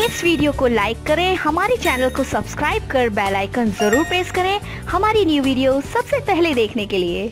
इस वीडियो को लाइक करें, हमारे चैनल को सब्सक्राइब कर बेल आइकन ज़रूर प्रेस करें हमारी न्यू वीडियो सबसे पहले देखने के लिए।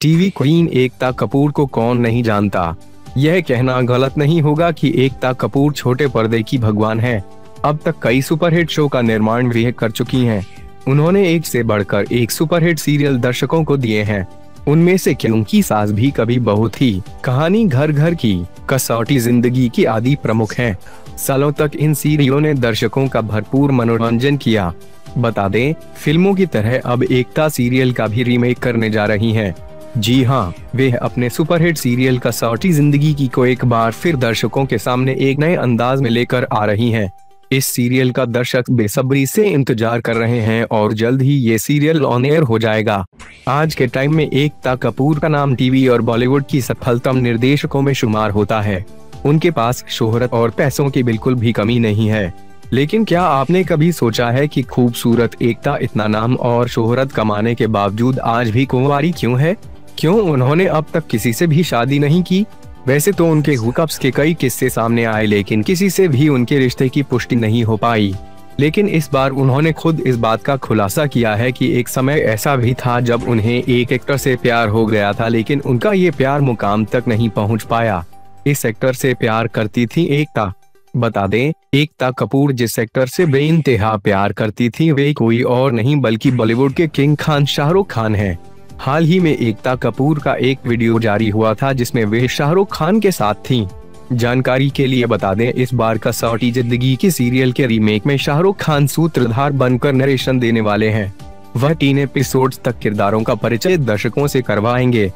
टीवी क्वीन एकता कपूर को कौन नहीं जानता? यह कहना गलत नहीं होगा कि एकता कपूर छोटे पर्दे की भगवान है। अब तक कई सुपरहिट शो का निर्माण वे कर चुकी हैं। उन्होंने एक से बढ़कर एक सुपरहिट सीरियल दर्शकों को दिए हैं। उनमें से क्यों की सास भी कभी बहुत थी। कहानी घर घर की, कसौटी ज़िंदगी की आदि प्रमुख हैं। सालों तक इन सीरियलों ने दर्शकों का भरपूर मनोरंजन किया बता दें, फ़िल्मों की तरह अब एकता सीरियल का भी रीमेक करने जा रही हैं। जी हाँ वे अपने सुपरहिट सीरियल का सौटी ज़िंदगी की को एक बार फिर दर्शकों के सामने एक नए अंदाज में लेकर आ रही हैं। इस सीरियल का दर्शक बेसब्री से इंतज़ार कर रहे हैं और जल्द ही ये सीरियल ऑन एयर हो जाएगा आज के टाइम में एकता कपूर का नाम टीवी और बॉलीवुड की सफलतम निर्देशकों में शुमार होता है उनके पास शोहरत और पैसों की बिल्कुल भी कमी नहीं है। लेकिन क्या आपने कभी सोचा है कि खूबसूरत एकता, इतना नाम और शोहरत कमाने के बावजूद आज भी कुंवारी क्यों है? क्यों उन्होंने अब तक किसी से भी शादी नहीं की? वैसे तो उनके हुकअप्स के कई किस्से सामने आए, लेकिन किसी से भी उनके रिश्ते की पुष्टि नहीं हो पाई। लेकिन इस बार उन्होंने खुद इस बात का खुलासा किया है कि एक समय ऐसा भी था जब उन्हें एक एक्टर से प्यार हो गया था, लेकिन उनका ये प्यार मुकाम तक नहीं पहुँच पाया। इस एक्टर से प्यार करती थी एकता बता दें, एकता कपूर जिस एक्टर से बेइंतहा प्यार करती थी, वे कोई और नहीं बल्कि बॉलीवुड के किंग खान, शाहरुख खान हैं। हाल ही में एकता कपूर का एक वीडियो जारी हुआ था जिसमें वे शाहरुख खान के साथ थीं। जानकारी के लिए बता दें, इस बार का सौटी ज़िंदगी के सीरियल के रीमेक में शाहरुख खान सूत्रधार बनकर नरेशन देने वाले हैं वह तीन एपिसोड्स तक किरदारों का परिचय दर्शकों से करवाएँगे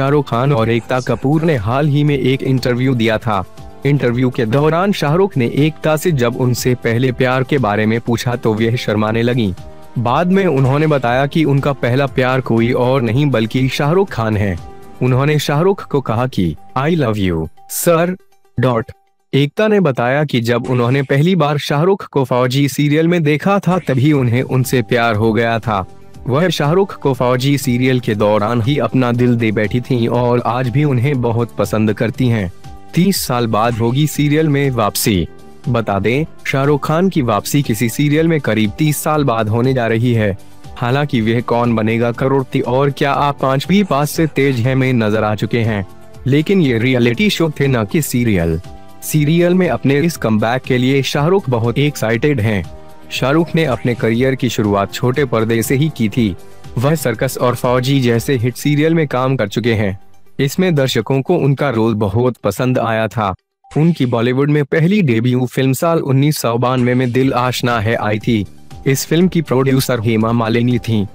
शाहरुख खान और एकता कपूर ने हाल ही में एक इंटरव्यू दिया था। इंटरव्यू के दौरान शाहरुख ने एकता से जब उनसे पहले प्यार के बारे में पूछा तो वह शर्माने लगी। बाद में उन्होंने बताया कि उनका पहला प्यार कोई और नहीं बल्कि शाहरुख खान है। उन्होंने शाहरुख को कहा कि I love you sir dot. Ekta ने बताया कि जब उन्होंने पहली बार शाहरुख को फौजी सीरियल में देखा था तभी उन्हें उनसे प्यार हो गया था। वह शाहरुख को फौजी सीरियल के दौरान ही अपना दिल दे बैठी थी और आज भी उन्हें बहुत पसंद करती हैं। तीस साल बाद होगी सीरियल में वापसी बता दें, शाहरुख खान की वापसी किसी सीरियल में करीब तीस साल बाद होने जा रही है हालाँकि वह कौन बनेगा करोड़ती और क्या आप पांचवी पास से तेज है में नज़र आ चुके हैं लेकिन ये रियलिटी शो थे न कि सीरियल सीरियल में अपने इस कम के लिए शाहरुख बहुत एक्साइटेड हैं। शाहरुख ने अपने करियर की शुरुआत छोटे पर्दे से ही की थी। वह सर्कस और फौजी जैसे हिट सीरियल में काम कर चुके हैं। इसमें दर्शकों को उनका रोल बहुत पसंद आया था। उनकी बॉलीवुड में पहली डेब्यू फ़िल्म साल उन्नीस सौ बानवे में दिल आशना है आई थी। इस फ़िल्म की प्रोड्यूसर हेमा मालिनी थी।